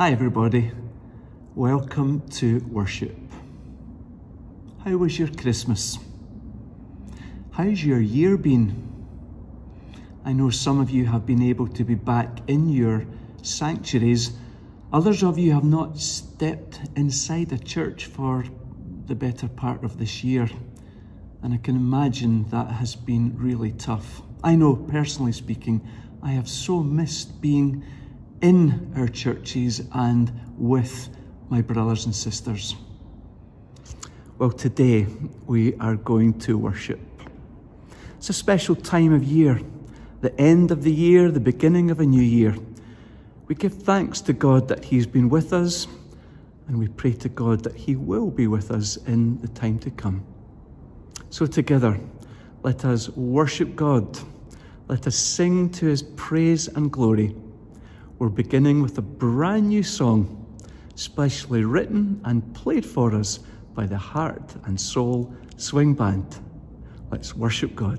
Hi, everybody. Welcome to worship. How was your Christmas? How's your year been? I know some of you have been able to be back in your sanctuaries. Others of you have not stepped inside a church for the better part of this year. And I can imagine that has been really tough. I know, personally speaking, I have so missed being in our churches and with my brothers and sisters. Well, today we are going to worship. It's a special time of year, the end of the year, the beginning of a new year. We give thanks to God that He's been with us, and we pray to God that He will be with us in the time to come. So, together, let us worship God. Let us sing to His praise and glory. We're beginning with a brand new song, specially written and played for us by the Heart and Soul Swing Band. Let's worship God.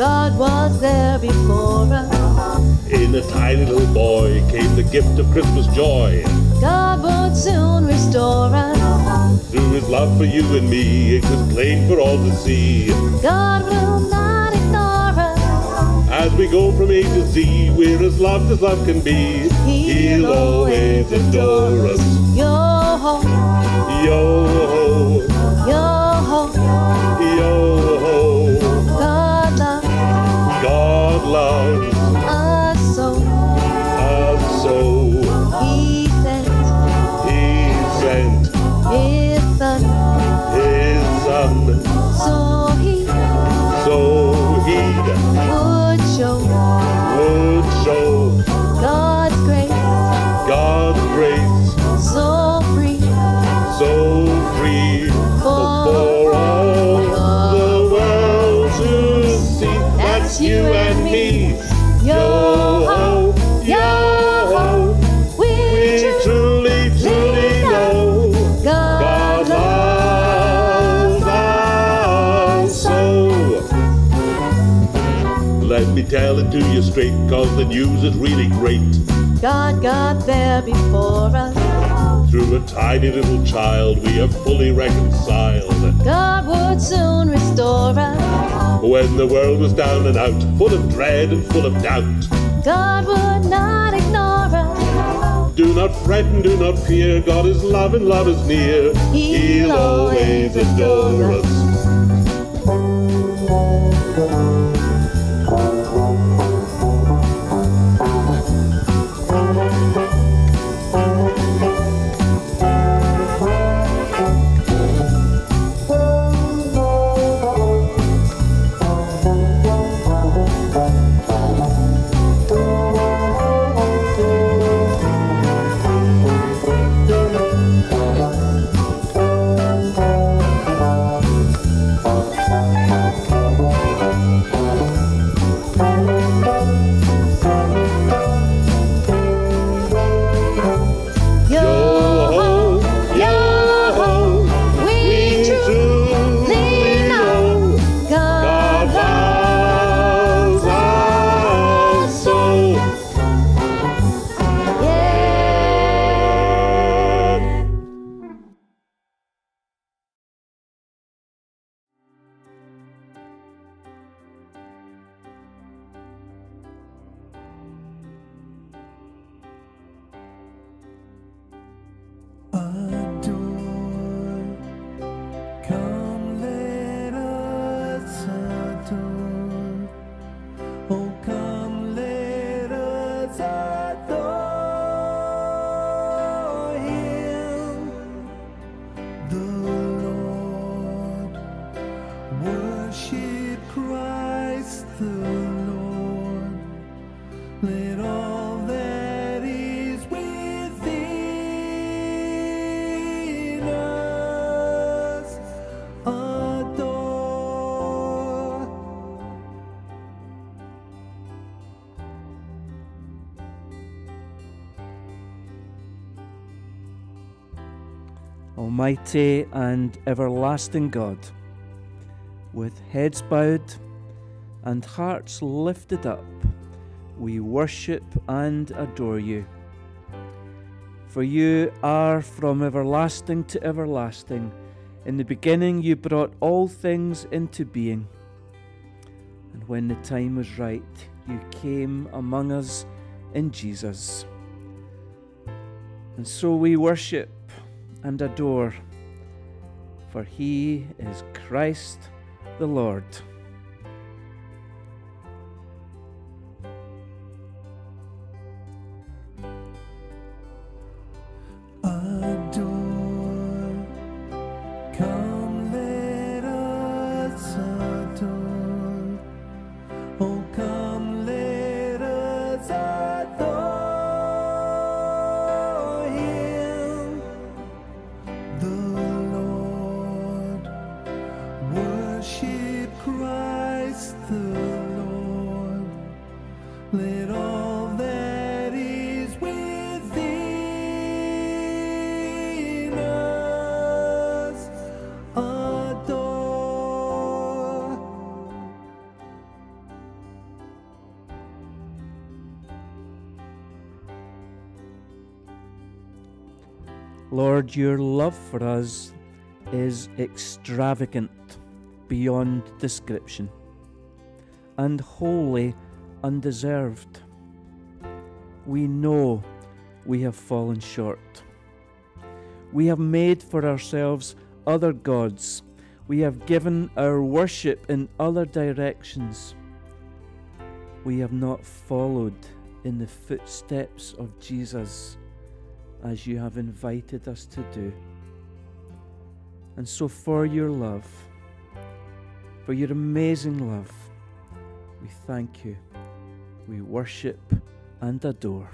God was there before us. In a tiny little boy came the gift of Christmas joy. God would soon restore us. Through his love for you and me, it was plain for all to see. God will not ignore us. As we go from A to Z, we're as loved as love can be. He'll, He'll always adore us. Yo ho. Yo ho. Would show. Straight, cause the news is really great. God got there before us. Through a tiny little child, we are fully reconciled. God would soon restore us. When the world was down and out, full of dread and full of doubt. God would not ignore us. Do not fret and do not fear, God is love and love is near. He'll, He'll always adore us. Almighty and everlasting God, with heads bowed and hearts lifted up, we worship and adore you. For you are from everlasting to everlasting. In the beginning, you brought all things into being. And when the time was right, you came among us in Jesus. And so we worship and adore, for he is Christ the Lord. Your love for us is extravagant beyond description and wholly undeserved. We know we have fallen short. We have made for ourselves other gods. We have given our worship in other directions. We have not followed in the footsteps of Jesus as you have invited us to do. And so, for your love, for your amazing love, we thank you, we worship and adore.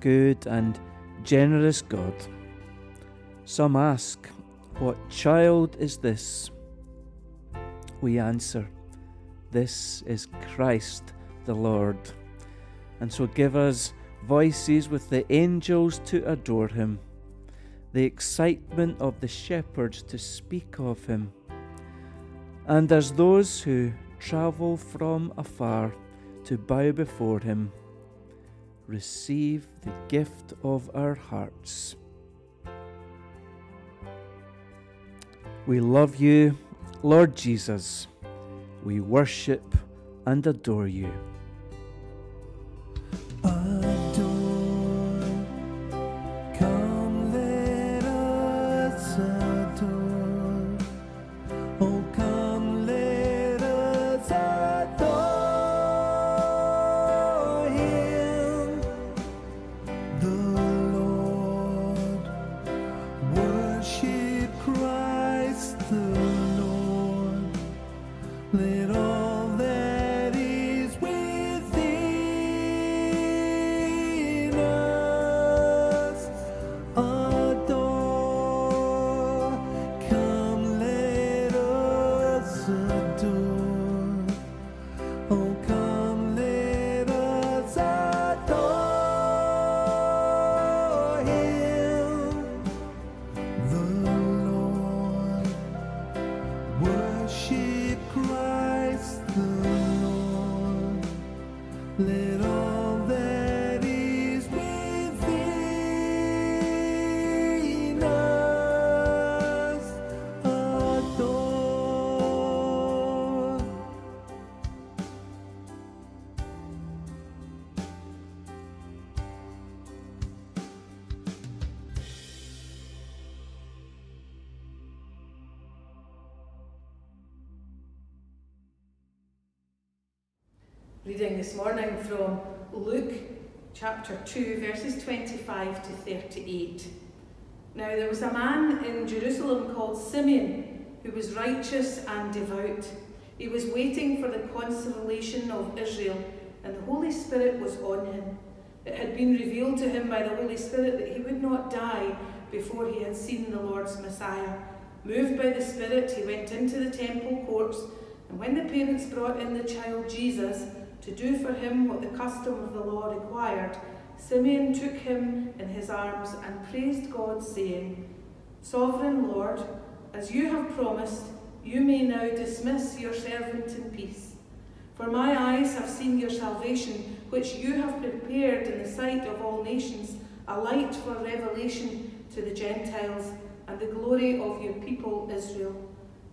Good and generous God. Some ask, What child is this? We answer, This is Christ the Lord. And so give us voices with the angels to adore him, the excitement of the shepherds to speak of him. And as those who travel from afar to bow before him, receive the gift of our hearts. We love you, Lord Jesus. We worship and adore you. Reading this morning from Luke chapter 2, verses 25 to 38. Now there was a man in Jerusalem called Simeon who was righteous and devout. He was waiting for the consolation of Israel, and the Holy Spirit was on him. It had been revealed to him by the Holy Spirit that he would not die before he had seen the Lord's Messiah. Moved by the Spirit, he went into the temple courts, and when the parents brought in the child Jesus to do for him what the custom of the law required, Simeon took him in his arms and praised God, saying, Sovereign Lord, as you have promised, you may now dismiss your servant in peace. For my eyes have seen your salvation, which you have prepared in the sight of all nations, a light for revelation to the Gentiles and the glory of your people Israel.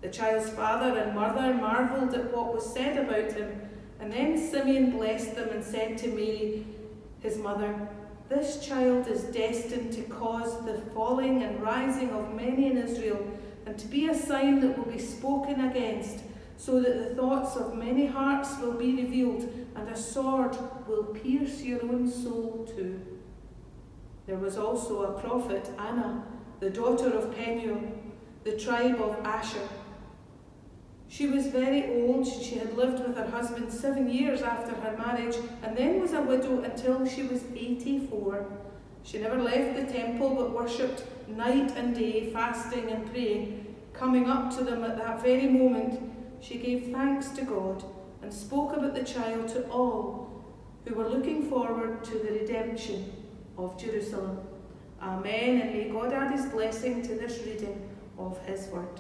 The child's father and mother marvelled at what was said about him, and then Simeon blessed them and said to Mary, his mother, This child is destined to cause the falling and rising of many in Israel, and to be a sign that will be spoken against, so that the thoughts of many hearts will be revealed, and a sword will pierce your own soul too. There was also a prophet, Anna, the daughter of Penuel, the tribe of Asher. She was very old. She had lived with her husband seven years after her marriage and then was a widow until she was 84. She never left the temple but worshipped night and day, fasting and praying. Coming up to them at that very moment, she gave thanks to God and spoke about the child to all who were looking forward to the redemption of Jerusalem. Amen, and may God add his blessing to this reading of his word.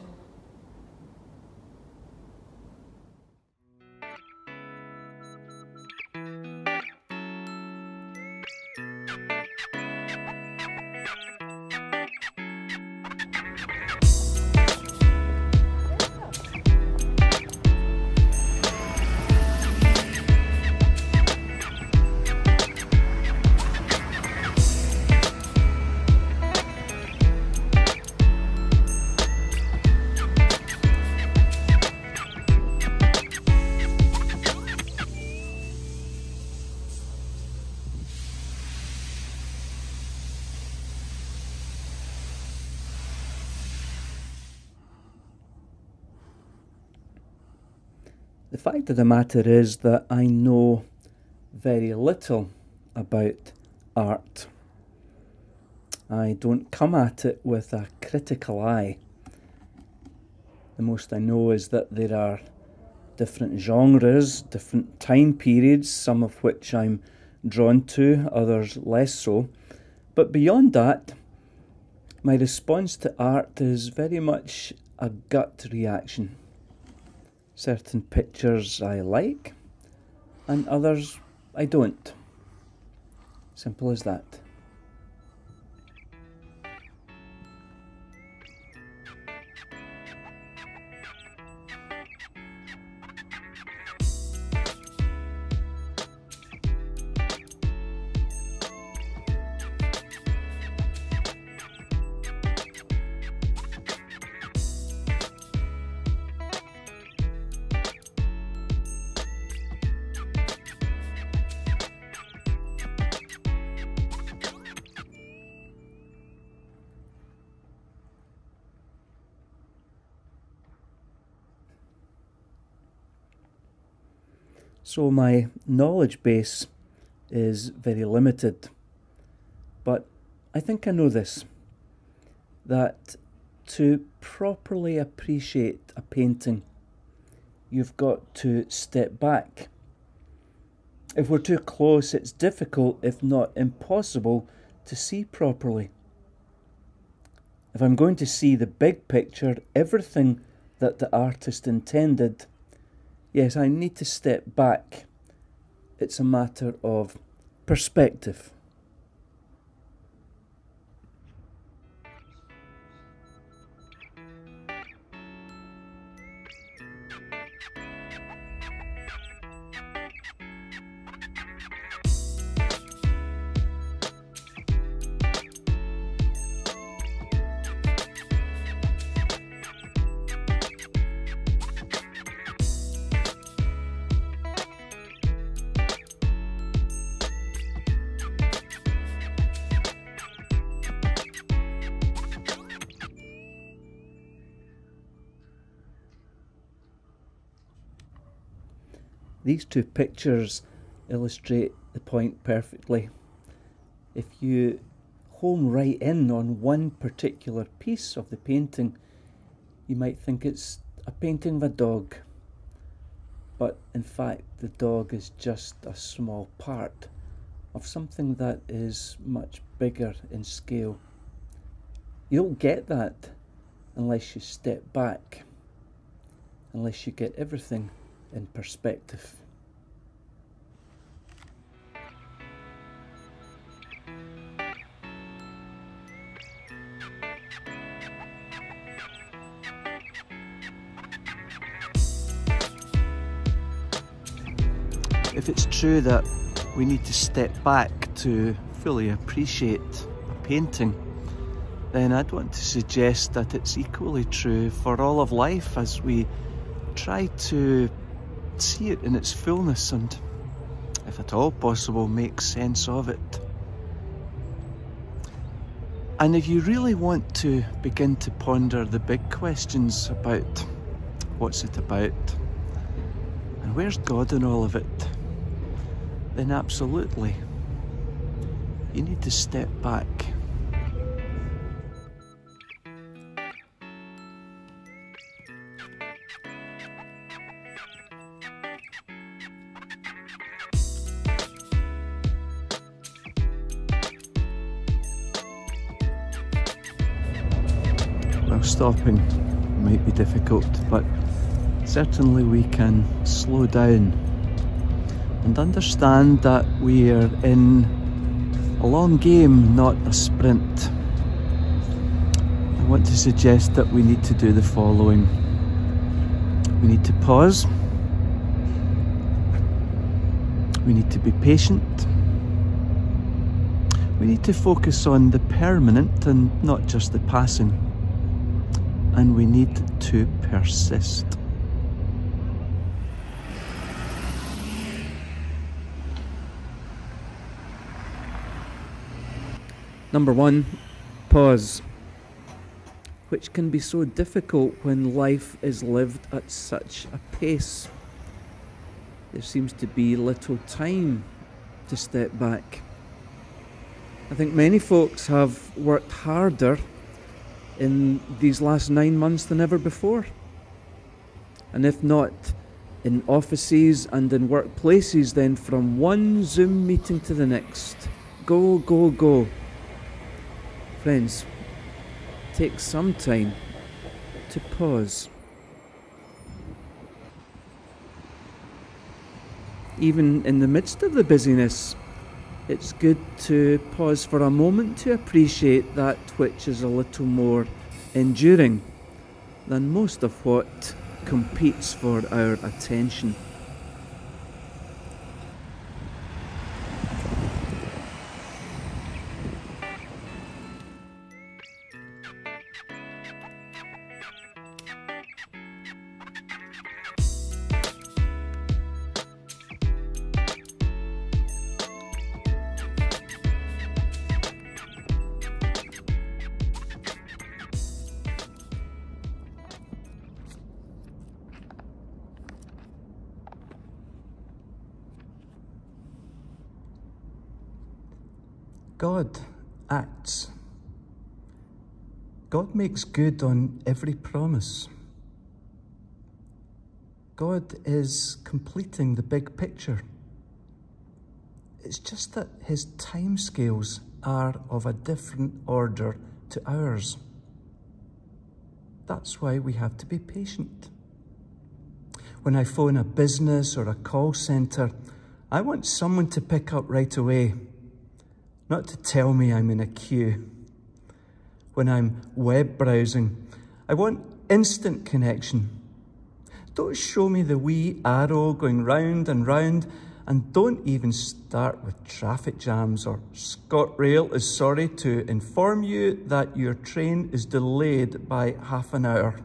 Of the matter is that I know very little about art. I don't come at it with a critical eye. The most I know is that there are different genres, different time periods, some of which I'm drawn to, others less so. But beyond that, my response to art is very much a gut reaction. Certain pictures I like, and others I don't. Simple as that. So my knowledge base is very limited. But I think I know this that to properly appreciate a painting, you've got to step back. If we're too close, it's difficult, if not impossible, to see properly. If I'm going to see the big picture, everything that the artist intended, yes, I need to step back. It's a matter of perspective. These two pictures illustrate the point perfectly. If you home right in on one particular piece of the painting, you might think it's a painting of a dog. But in fact, the dog is just a small part of something that is much bigger in scale. You don't get that unless you step back, unless you get everything in perspective. If it's true that we need to step back to fully appreciate a painting, then I'd want to suggest that it's equally true for all of life as we try to see it in its fullness and, if at all possible, make sense of it. And if you really want to begin to ponder the big questions about what's it about and where's God in all of it, then absolutely you need to step back difficult, but certainly we can slow down and understand that we are in a long game, not a sprint. I want to suggest that we need to do the following. We need to pause. We need to be patient. We need to focus on the permanent and not just the passing and we need to persist. Number one, pause, which can be so difficult when life is lived at such a pace. There seems to be little time to step back. I think many folks have worked harder in these last nine months than ever before. And if not in offices and in workplaces, then from one Zoom meeting to the next. Go, go, go. Friends, take some time to pause. Even in the midst of the busyness, it's good to pause for a moment to appreciate that which is a little more enduring than most of what competes for our attention. Makes good on every promise. God is completing the big picture. It's just that his timescales are of a different order to ours. That's why we have to be patient. When I phone a business or a call centre, I want someone to pick up right away not to tell me I'm in a queue. When I'm web browsing, I want instant connection. Don't show me the wee arrow going round and round, and don't even start with traffic jams or ScotRail is sorry to inform you that your train is delayed by half an hour.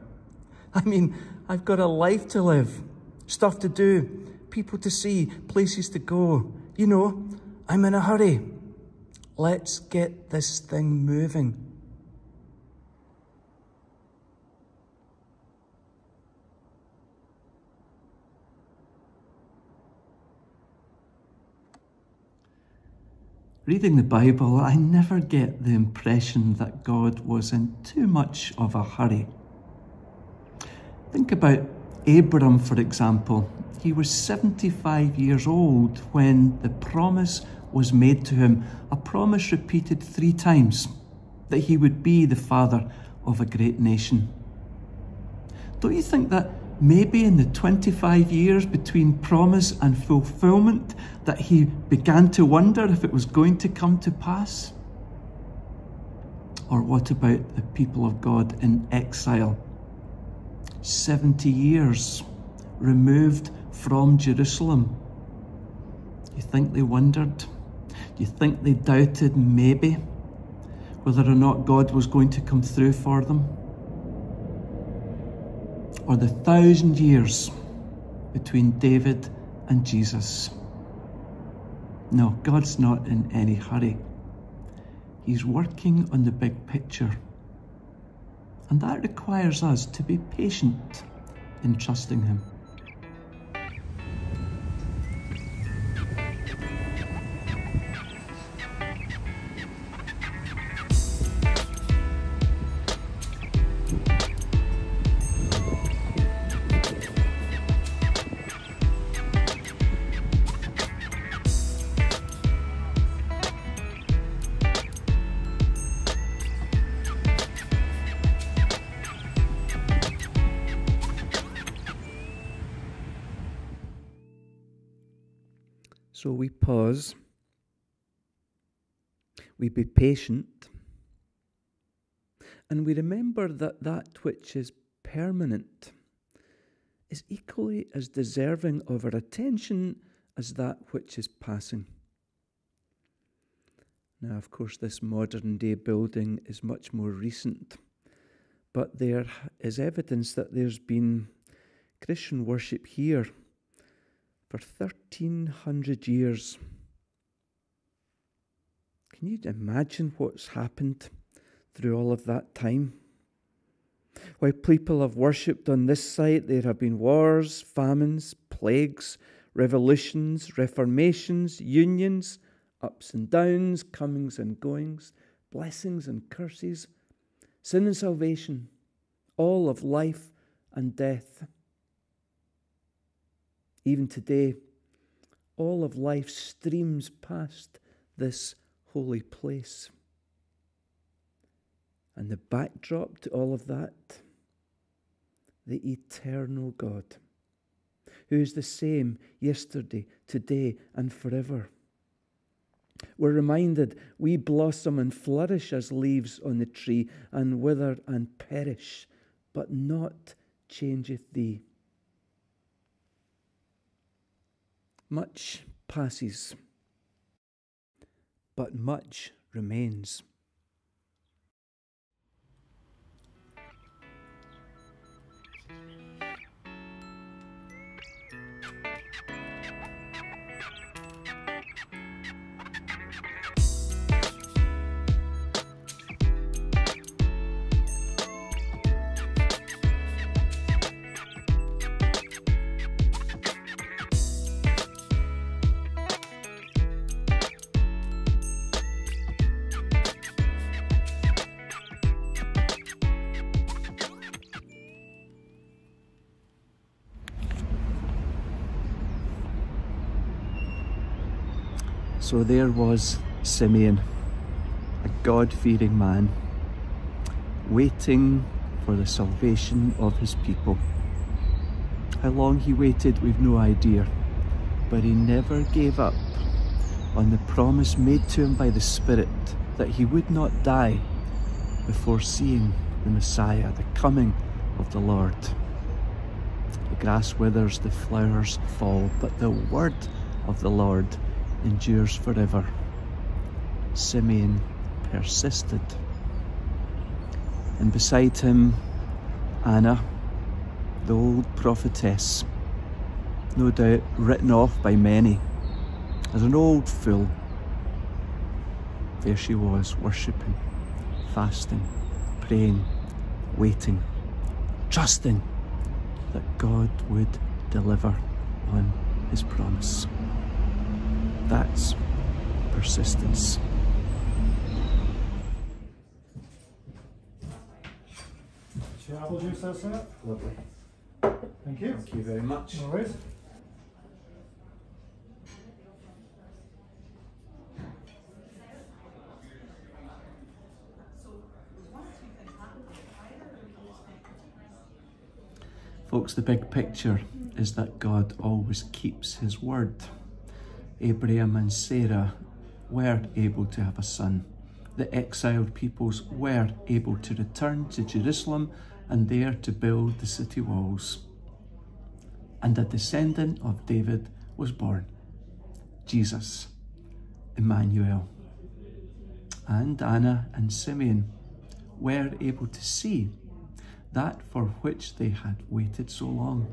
I mean, I've got a life to live, stuff to do, people to see, places to go. You know, I'm in a hurry. Let's get this thing moving. Reading the Bible, I never get the impression that God was in too much of a hurry. Think about Abram, for example. He was 75 years old when the promise was made to him, a promise repeated three times that he would be the father of a great nation. Don't you think that maybe in the 25 years between promise and fulfillment that he began to wonder if it was going to come to pass? Or what about the people of God in exile? 70 years removed from Jerusalem. You think they wondered? Do you think they doubted maybe whether or not God was going to come through for them? Or the thousand years between David and Jesus. No, God's not in any hurry. He's working on the big picture. And that requires us to be patient in trusting Him. So we pause, we be patient, and we remember that that which is permanent is equally as deserving of our attention as that which is passing. Now, of course, this modern day building is much more recent, but there is evidence that there's been Christian worship here for 1300 years. Can you imagine what's happened through all of that time? While people have worshipped on this site, there have been wars, famines, plagues, revolutions, reformations, unions, ups and downs, comings and goings, blessings and curses, sin and salvation, all of life and death. Even today, all of life streams past this holy place. And the backdrop to all of that, the eternal God, who is the same yesterday, today, and forever. We're reminded we blossom and flourish as leaves on the tree, and wither and perish, but not changeth thee. Much passes, but much remains. So there was Simeon, a God fearing man, waiting for the salvation of his people. How long he waited, we've no idea, but he never gave up on the promise made to him by the Spirit that he would not die before seeing the Messiah, the coming of the Lord. The grass withers, the flowers fall, but the word of the Lord endures forever. Simeon persisted. And beside him, Anna, the old prophetess, no doubt written off by many as an old fool. There she was, worshipping, fasting, praying, waiting, trusting that God would deliver on his promise. That's persistence. Two apple juice, that's it. Lovely. Thank you. Thank you very much. No worries. Folks, the big picture is that God always keeps his word. Abraham and Sarah were able to have a son. The exiled peoples were able to return to Jerusalem and there to build the city walls. And a descendant of David was born, Jesus, Emmanuel. And Anna and Simeon were able to see that for which they had waited so long.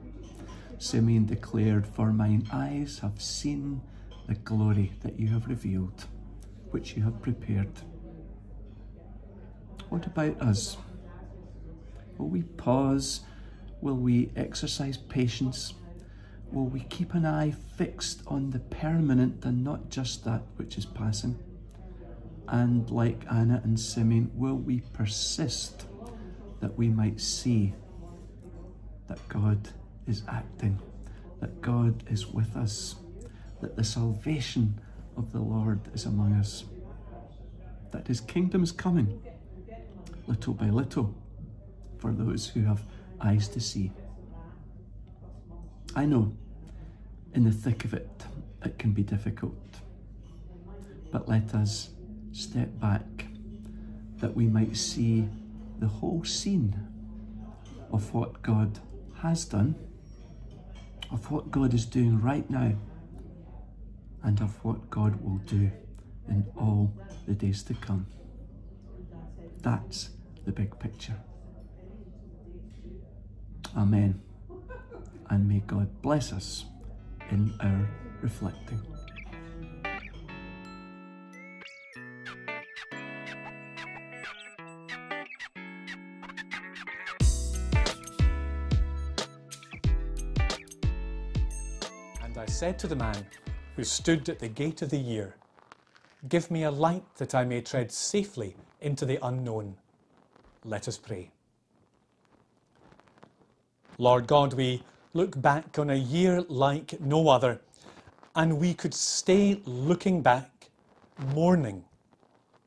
Simeon declared, For mine eyes have seen the glory that you have revealed, which you have prepared. What about us? Will we pause? Will we exercise patience? Will we keep an eye fixed on the permanent and not just that which is passing? And like Anna and Simeon, will we persist that we might see that God is acting, that God is with us, that the salvation of the Lord is among us, that his kingdom is coming little by little for those who have eyes to see. I know in the thick of it, it can be difficult, but let us step back that we might see the whole scene of what God has done, of what God is doing right now, and of what God will do in all the days to come. That's the big picture. Amen. And may God bless us in our reflecting. And I said to the man who stood at the gate of the year, Give me a light that I may tread safely into the unknown. Let us pray. Lord God, we look back on a year like no other, and we could stay looking back, mourning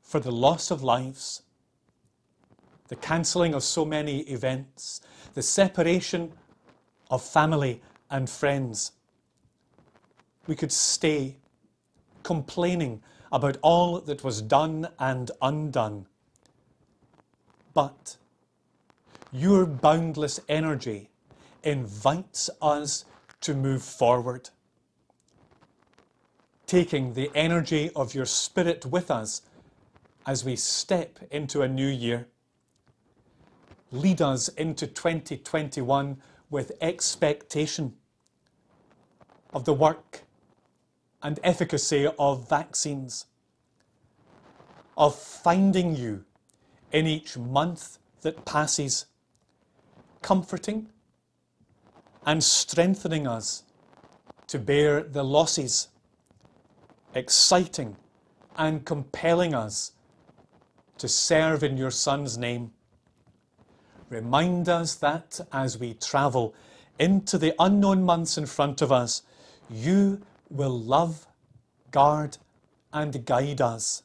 for the loss of lives, the cancelling of so many events, the separation of family and friends. We could stay complaining about all that was done and undone. But your boundless energy invites us to move forward, taking the energy of your Spirit with us as we step into a new year. Lead us into 2021 with expectation of the work and efficacy of vaccines, of finding you in each month that passes, comforting and strengthening us to bear the losses, exciting and compelling us to serve in your Son's name. Remind us that as we travel into the unknown months in front of us, you will love, guard, and guide us.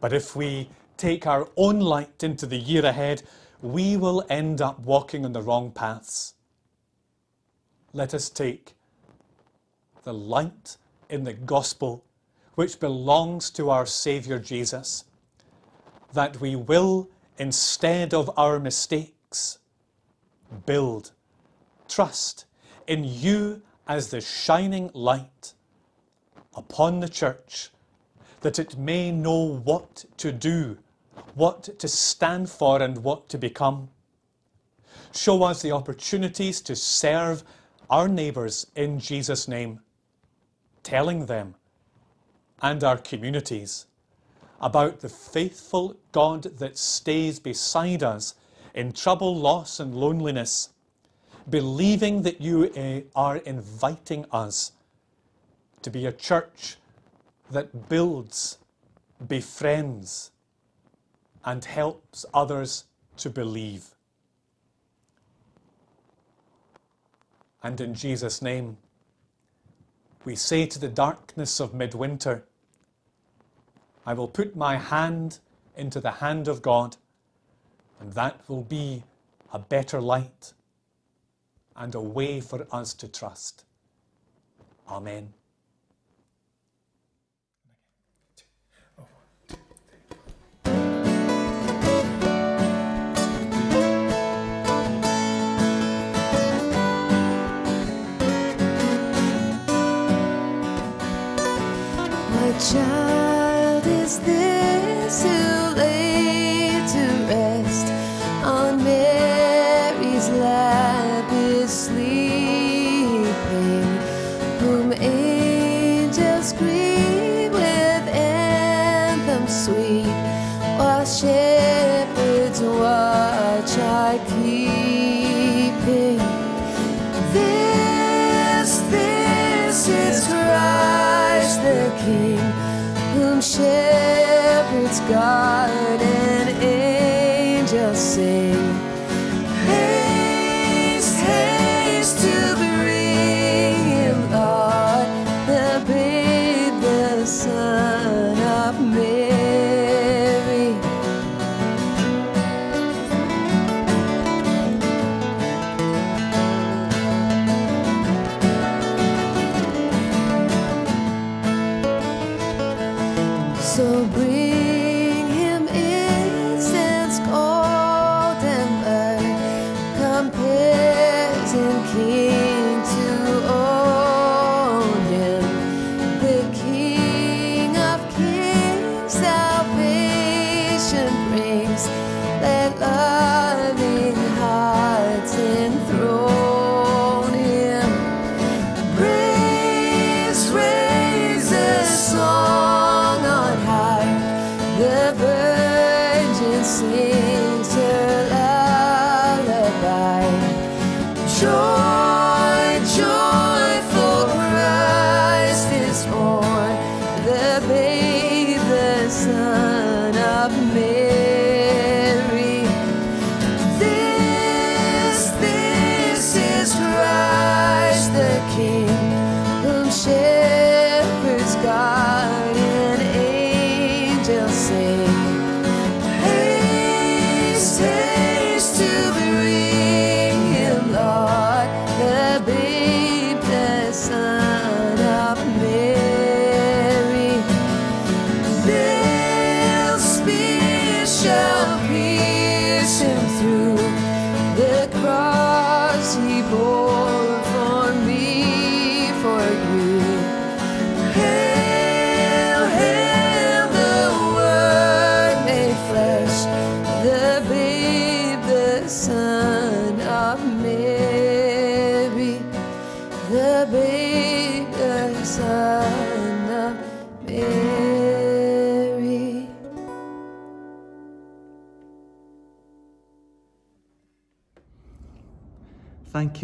But if we take our own light into the year ahead, we will end up walking on the wrong paths. Let us take the light in the gospel which belongs to our Saviour Jesus, that we will, instead of our mistakes, build, trust in you as the shining light upon the church, that it may know what to do, what to stand for, and what to become. Show us the opportunities to serve our neighbours in Jesus' name, telling them and our communities about the faithful God that stays beside us in trouble, loss, and loneliness believing that you uh, are inviting us to be a church that builds, befriends, and helps others to believe. And in Jesus' name, we say to the darkness of midwinter, I will put my hand into the hand of God, and that will be a better light and a way for us to trust. Amen. Child shepherds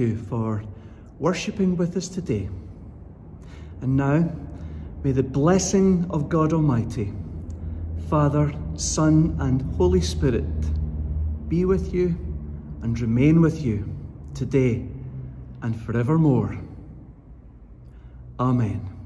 you for worshipping with us today. And now, may the blessing of God Almighty, Father, Son, and Holy Spirit be with you and remain with you today and forevermore. Amen.